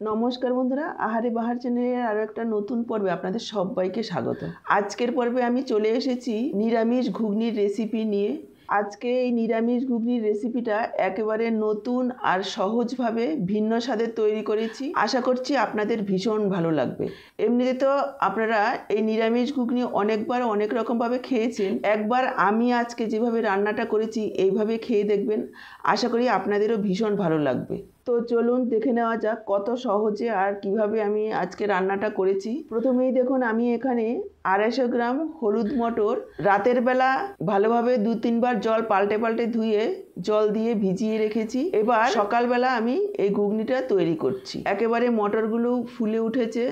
নমস্কার বন্ধুরা, আহারে বাহার চ্যানেলের আরও একটা নতুন পর্বে আপনাদের সবাইকে স্বাগত। আজকের পর্বে আমি চলে এসেছি নিরামিষ ঘুগনির রেসিপি নিয়ে। আজকে এই নিরামিষ ঘুগনির রেসিপিটা একেবারে নতুন আর সহজভাবে ভিন্ন স্বাদের তৈরি করেছি। আশা করছি আপনাদের ভীষণ ভালো লাগবে। এমনিতে তো আপনারা এই নিরামিষ ঘুগনি অনেকবার অনেক রকমভাবে খেয়েছেন। একবার আমি আজকে যেভাবে রান্নাটা করেছি, এইভাবে খেয়ে দেখবেন। আশা করি আপনাদেরও ভীষণ ভালো লাগবে। তো চলুন দেখে নেওয়া যাক কত সহজে আর কীভাবে আমি আজকে রান্নাটা করেছি। প্রথমেই দেখুন, আমি এখানে আড়াইশো গ্রাম হলুদ মটর রাতের বেলা ভালোভাবে দু তিনবার জল পাল্টে পাল্টে ধুয়ে জল দিয়ে ভিজিয়ে রেখেছি। এবার সকালবেলা আমি এই ঘুগনিটা তৈরি করছি। একেবারে মটরগুলো ফুলে উঠেছে।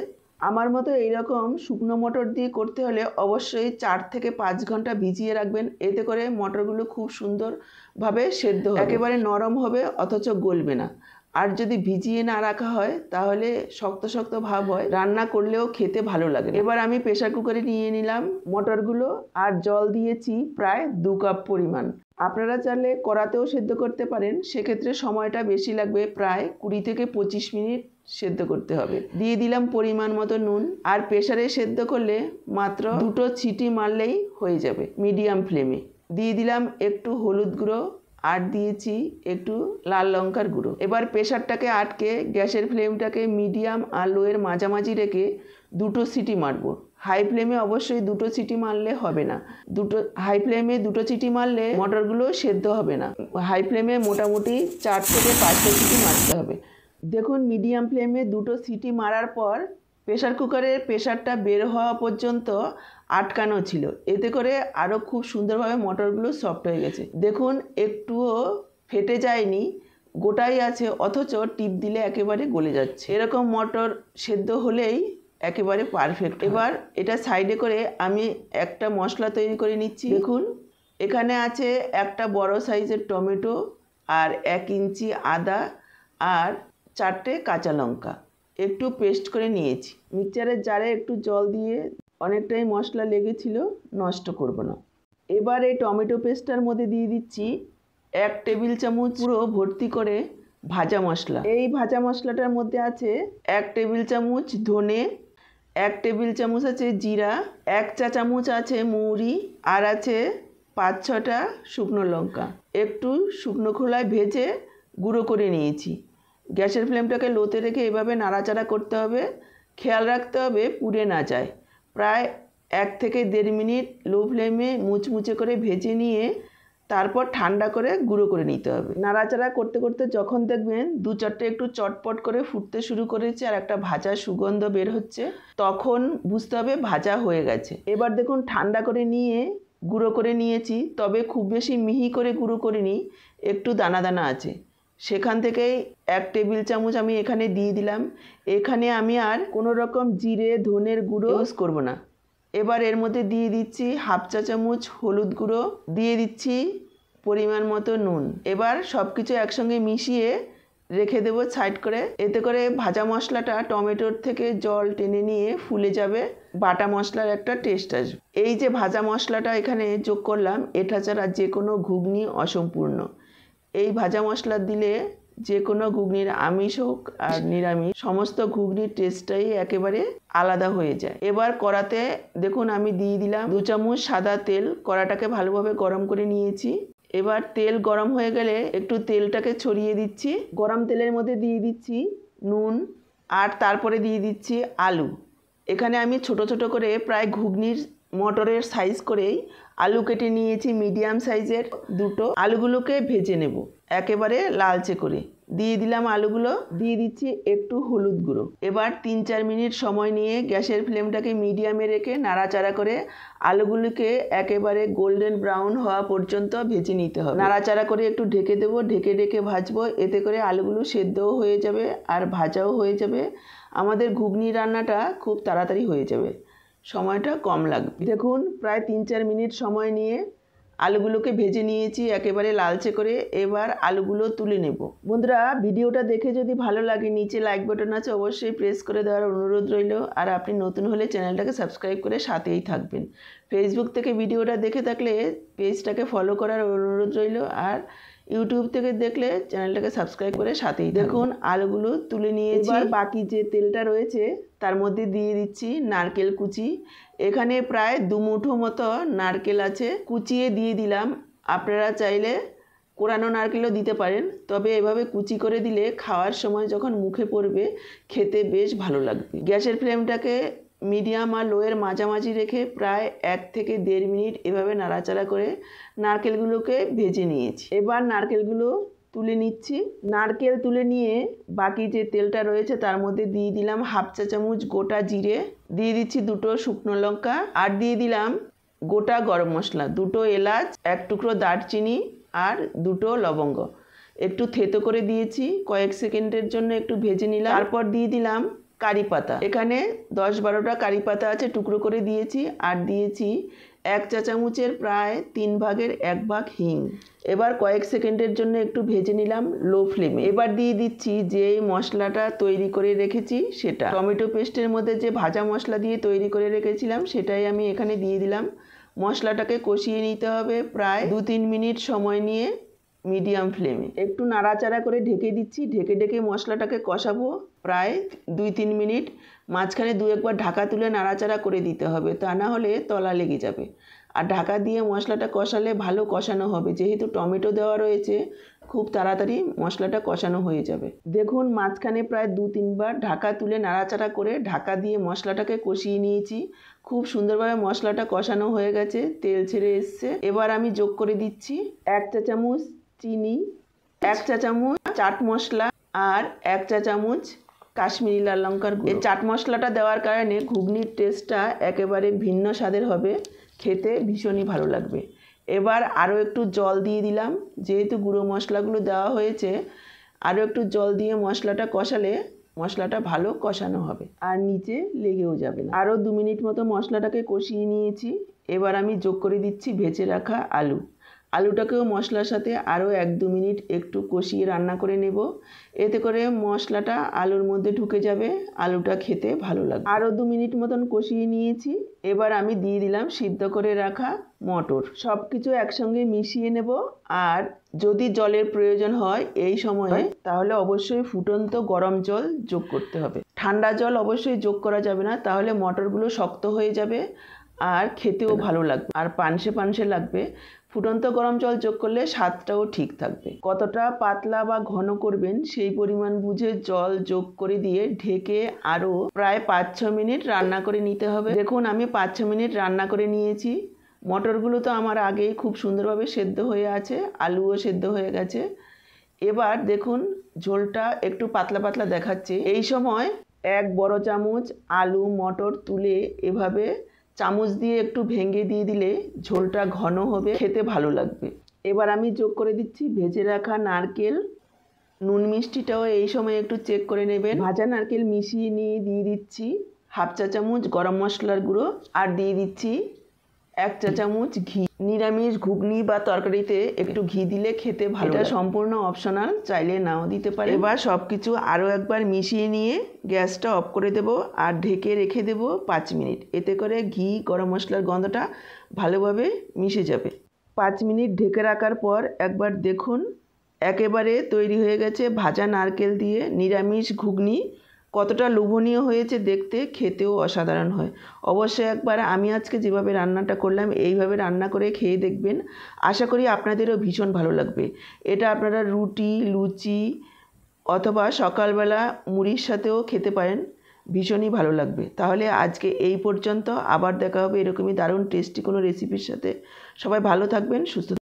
আমার মতো এইরকম শুকনো মটর দিয়ে করতে হলে অবশ্যই চার থেকে পাঁচ ঘণ্টা ভিজিয়ে রাখবেন। এতে করে মটরগুলো খুব সুন্দরভাবে সেদ্ধ একেবারে নরম হবে, অথচ গলবে না। আর যদি ভিজিয়ে না রাখা হয়, তাহলে শক্ত শক্ত ভাব হয়। রান্না করলেও খেতে ভালো লাগে এবার আমি প্রেশার কুকারে নিয়ে নিলাম মটরগুলো আর জল দিয়েছি প্রায় দু কাপ পরিমাণ। আপনারা চাইলে কড়াতেও সেদ্ধ করতে পারেন। সেক্ষেত্রে সময়টা বেশি লাগবে, প্রায় কুড়ি থেকে পঁচিশ মিনিট সেদ্ধ করতে হবে। দিয়ে দিলাম পরিমাণ মতো নুন। আর প্রেশারে সেদ্ধ করলে মাত্র দুটো ছিটি মারলেই হয়ে যাবে, মিডিয়াম ফ্লেমে। দিয়ে দিলাম একটু হলুদ গুঁড়ো আর দিয়েছি একটু লাল লঙ্কার গুঁড়ো। এবার প্রেশারটাকে আটকে গ্যাসের ফ্লেমটাকে মিডিয়াম আর লোয়ের মাঝামাঝি রেখে দুটো সিটি মারবো। হাই ফ্লেমে অবশ্যই দুটো সিটি মারলে হবে না। দুটো, হাই ফ্লেমে দুটো সিটি মারলে মটরগুলো সেদ্ধ হবে না। হাই ফ্লেমে মোটামুটি চার থেকে পাঁচটা সিটি মারতে হবে। দেখুন, মিডিয়াম ফ্লেমে দুটো সিটি মারার পর প্রেশার কুকারের প্রেশারটা বের হওয়া পর্যন্ত আটকানো ছিল। এতে করে আরও খুব সুন্দরভাবে মটরগুলো সফট হয়ে গেছে। দেখুন, একটুও ফেটে যায়নি, গোটাই আছে, অথচ টিপ দিলে একেবারে গলে যাচ্ছে। এরকম মটর সেদ্ধ হলেই একেবারে পারফেক্ট এবার এটা সাইডে করে আমি একটা মশলা তৈরি করে নিচ্ছি। দেখুন, এখানে আছে একটা বড় সাইজের টমেটো আর এক ইঞ্চি আদা আর চারটে কাঁচা লঙ্কা। একটু পেস্ট করে নিয়েছি। মিক্সচারের জারে একটু জল দিয়ে অনেকটাই মশলা লেগেছিল, নষ্ট করব না। এবার এই টমেটো পেস্টটার মধ্যে দিয়ে দিচ্ছি এক টেবিল চামচ পুরো ভর্তি করে ভাজা মশলা। এই ভাজা মশলাটার মধ্যে আছে এক টেবিল চামচ ধনে, এক টেবিল চামচ আছে জিরা, এক চা চামচ আছে মৌরি, আর আছে পাঁচ ছটা শুকনো লঙ্কা। একটু শুকনো খোলায় ভেজে গুঁড়ো করে নিয়েছি। গ্যাসের ফ্লেমটাকে লোতে রেখে এভাবে নাড়াচাড়া করতে হবে। খেয়াল রাখতে হবে পুড়ে না যায়। প্রায় এক থেকে দেড় মিনিট লো ফ্লেমে মুচমুচে করে ভেজে নিয়ে তারপর ঠান্ডা করে গুঁড়ো করে নিতে হবে। নাড়াচাড়া করতে করতে যখন দেখবেন দু চারটে একটু চটপট করে ফুটতে শুরু করেছে আর একটা ভাজা সুগন্ধ বের হচ্ছে, তখন বুঝতে হবে ভাজা হয়ে গেছে। এবার দেখুন ঠান্ডা করে নিয়ে গুঁড়ো করে নিয়েছি, তবে খুব বেশি মিহি করে গুঁড়ো করিনি, একটু দানা দানা আছে। সেখান থেকেই এক টেবিল চামচ আমি এখানে দিয়ে দিলাম। এখানে আমি আর কোনো রকম জিরে, ধনের গুঁড়ো ইউজ করব না। এবার এর মধ্যে দিয়ে দিচ্ছি হাফ চা চামচ হলুদ গুঁড়ো, দিয়ে দিচ্ছি পরিমাণ মতো নুন। এবার সব কিছু একসঙ্গে মিশিয়ে রেখে দেবো সাইড করে। এতে করে ভাজা মশলাটা টমেটোর থেকে জল টেনে নিয়ে ফুলে যাবে। বাটা মশলার একটা টেস্ট আসবে। এই যে ভাজা মশলাটা এখানে যোগ করলাম, এটা ছাড়া যে কোনো ঘুগনি অসম্পূর্ণ। এই ভাজা মশলা দিলে যে কোনো ঘুগনির আমিষ হোক আর নিরামিষ, সমস্ত ঘুগনির টেস্টটাই একেবারে আলাদা হয়ে যায়। এবার কড়াতে দেখুন আমি দিয়ে দিলাম দু চামচ সাদা তেল, কড়াটাকে ভালোভাবে গরম করে নিয়েছি। এবার তেল গরম হয়ে গেলে একটু তেলটাকে ছড়িয়ে দিচ্ছি। গরম তেলের মধ্যে দিয়ে দিচ্ছি নুন আর তারপরে দিয়ে দিচ্ছি আলু। এখানে আমি ছোট ছোট করে প্রায় ঘুগনির মটরের সাইজ করেই আলু কেটে নিয়েছি মিডিয়াম সাইজের দুটো। আলুগুলোকে ভেজে নেব, একেবারে লালচে করে। দিয়ে দিলাম আলুগুলো, দিয়ে দিচ্ছি একটু হলুদ গুঁড়ো। এবার তিন চার মিনিট সময় নিয়ে গ্যাসের ফ্লেমটাকে মিডিয়ামে রেখে নাড়াচাড়া করে আলুগুলোকে একেবারে গোল্ডেন ব্রাউন হওয়া পর্যন্ত ভেজে নিতে হবে। নাড়াচাড়া করে একটু ঢেকে দেবো, ঢেকে ঢেকে ভাজবো। এতে করে আলুগুলো সেদ্ধও হয়ে যাবে আর ভাজাও হয়ে যাবে। আমাদের ঘুগনি রান্নাটা খুব তাড়াতাড়ি হয়ে যাবে। সময়টা কম লাগবে। দেখুন প্রায় তিন চার মিনিট সময় নিয়ে আলুগুলোকে ভেজে নিয়েছি একেবারে লালচে করে। এবার আলুগুলো তুলে নেব। বন্ধুরা, ভিডিওটা দেখে যদি ভালো লাগে, নিচে লাইক বাটন আছে, অবশ্যই প্রেস করে দেওয়ার অনুরোধ রইল। আর আপনি নতুন হলে চ্যানেলটাকে সাবস্ক্রাইব করে সাথেই থাকবেন। ফেসবুক থেকে ভিডিওটা দেখে থাকলে পেজটাকে ফলো করার অনুরোধ রইল। আর ইউটিউব থেকে দেখলে চ্যানেলটাকে সাবস্ক্রাইব করে সাথেই দেখুন, আলুগুলো তুলে নিয়েছি। বাকি যে তেলটা রয়েছে, তার মধ্যে দিয়ে দিচ্ছি নারকেল কুচি। এখানে প্রায় দু মুঠো মতো নারকেল আছে। কুচিয়ে দিয়ে দিলাম। আপনারা চাইলে কোরানো নারকেলও দিতে পারেন। তবে এভাবে কুচি করে দিলে খাওয়ার সময় যখন মুখে পড়বে, খেতে বেশ ভালো লাগবে। গ্যাসের ফ্লেমটাকে মিডিয়াম আর লোয়ের মাঝামাঝি রেখে প্রায় এক থেকে দেড় মিনিট এভাবে নাড়াচাড়া করে নারকেলগুলোকে ভেজে নিয়েছি। এবার নারকেলগুলো তুলে নিচ্ছি। নারকেল তুলে নিয়ে বাকি যে তেলটা রয়েছে তার মধ্যে দিয়ে দিলাম হাফ চা চামচ গোটা জিরে। দিয়ে দিচ্ছি দুটো শুকনো লঙ্কা আর দিয়ে দিলাম গোটা গরম মশলা। দুটো এলাচ, এক টুকরো দারচিনি আর দুটো লবঙ্গ। একটু থেতো করে দিয়েছি, কয়েক সেকেন্ডের জন্য একটু ভেজে নিলাম। তারপর দিয়ে দিলাম কারি পাতা। এখানে দশ বারোটা কারি পাতা আছে, টুকরো করে দিয়েছি। আর দিয়েছি এক চা চামচের প্রায় তিন ভাগের এক ভাগ হিং। এবার কয়েক সেকেন্ডের জন্য একটু ভেজে নিলাম লো ফ্লেমে। এবার দিয়ে দিচ্ছি যে মশলাটা তৈরি করে রেখেছি, সেটা। টমেটো পেস্টের মধ্যে যে ভাজা মশলা দিয়ে তৈরি করে রেখেছিলাম, সেটাই আমি এখানে দিয়ে দিলাম। মশলাটাকে কষিয়ে নিতে হবে প্রায় দু তিন মিনিট সময় নিয়ে মিডিয়াম ফ্লেমে। একটু নাড়াচাড়া করে ঢেকে দিচ্ছি। ঢেকে ঢেকে মশলাটাকে কষাবো প্রায় দুই তিন মিনিট। মাঝখানে দু একবার ঢাকা তুলে নাড়াচাড়া করে দিতে হবে, তা না হলে তলা লেগে যাবে। আর ঢাকা দিয়ে মশলাটা কষালে ভালো কষানো হবে, যেহেতু টমেটো দেওয়া রয়েছে, খুব তাড়াতাড়ি মশলাটা কষানো হয়ে যাবে। দেখুন, মাঝখানে প্রায় দু তিনবার ঢাকা তুলে নাড়াচাড়া করে ঢাকা দিয়ে মশলাটাকে কষিয়ে নিয়েছি। খুব সুন্দরভাবে মশলাটা কষানো হয়ে গেছে, তেল ছেড়ে এসছে। এবার আমি যোগ করে দিচ্ছি এক চা চামচ চিনি, এক চা চামচ চাট মশলা আর এক চা চামচ কাশ্মীরি লাল লঙ্কার চাট মশলাটা দেওয়ার কারণে ঘুগনির টেস্টটা একেবারে ভিন্ন স্বাদের হবে। খেতে ভীষণই ভালো লাগবে। এবার আরও একটু জল দিয়ে দিলাম। যেহেতু গুঁড়ো মশলাগুলো দেওয়া হয়েছে, আরও একটু জল দিয়ে মশলাটা কষালে মশলাটা ভালো কষানো হবে। আর নিচে লেগেও যাবে না। আরও দু মিনিট মতো মশলাটাকে কষিয়ে নিয়েছি। এবার আমি যোগ করে দিচ্ছি ভেজে রাখা আলু। আলুটাকেও মশলার সাথে আরও এক দু মিনিট একটু কষিয়ে রান্না করে নেব। এতে করে মশলাটা আলুর মধ্যে ঢুকে যাবে, আলুটা খেতে ভালো লাগবে। আরও দু মিনিট মতন কষিয়ে নিয়েছি। এবার আমি দিয়ে দিলাম সিদ্ধ করে রাখা মটর। সব কিছু একসঙ্গে মিশিয়ে নেব। আর যদি জলের প্রয়োজন হয় এই সময়ে, তাহলে অবশ্যই ফুটন্ত গরম জল যোগ করতে হবে। ঠান্ডা জল অবশ্যই যোগ করা যাবে না, তাহলে মটরগুলো শক্ত হয়ে যাবে আর খেতেও ভালো লাগবে। আর পানসে পানসে লাগবে। ফুটন্ত গরম জল যোগ করলে স্বাদটাও ঠিক থাকবে। কতটা পাতলা বা ঘন করবেন, সেই পরিমাণ বুঝে জল যোগ করে দিয়ে ঢেকে আরও প্রায় পাঁচ ছ মিনিট রান্না করে নিতে হবে। দেখুন, আমি পাঁচ ছ মিনিট রান্না করে নিয়েছি। মটরগুলো তো আমার আগেই খুব সুন্দরভাবে সেদ্ধ হয়ে আছে, আলুও সেদ্ধ হয়ে গেছে। এবার দেখুন, ঝোলটা একটু পাতলা পাতলা দেখাচ্ছে। এই সময় এক বড় চামচ আলু, মটর তুলে এভাবে চামচ দিয়ে একটু ভেঙে দিয়ে দিলে ঝোলটা ঘন হবে, খেতে ভালো লাগবে। এবার আমি যোগ করে দিচ্ছি ভেজে রাখা নারকেল, নুন মিষ্টিটাও এই সময় একটু চেক করে নেবেন। ভাজা নারকেল মিশিয়ে নিয়ে দিয়ে দিচ্ছি হাফ চা চামচ গরম মশলার গুঁড়ো আর দিয়ে দিচ্ছি এক চা চামচ ঘি নিরামিষ ঘুগনি বা তরকারিতে একটু ঘি দিলে খেতে ভালো এটা সম্পূর্ণ অপশনাল চাইলে নাও দিতে পারে। এবার সব কিছু আরও একবার মিশিয়ে নিয়ে গ্যাসটা অফ করে দেব আর ঢেকে রেখে দেব পাঁচ মিনিট। এতে করে ঘি গরম মশলার গন্ধটা ভালোভাবে মিশে যাবে। পাঁচ মিনিট ঢেকে রাখার পর একবার দেখুন একেবারে তৈরি হয়ে গেছে ভাজা নারকেল দিয়ে নিরামিষ ঘুগনি। কতটা লোভনীয় হয়েছে দেখতে খেতেও অসাধারণ হয়। অবশ্যই একবার আমি আজকে যেভাবে রান্নাটা করলাম, এইভাবে রান্না করে খেয়ে দেখবেন। আশা করি আপনাদেরও ভীষণ ভালো লাগবে। এটা আপনারা রুটি, লুচি অথবা সকালবেলা মুড়ির সাথেও খেতে পারেন। ভীষণই ভালো লাগবে। তাহলে আজকে এই পর্যন্ত আবার দেখা হবে এরকমই দারুণ টেস্টি কোনো রেসিপির সাথে। সবাই ভালো থাকবেন, সুস্থ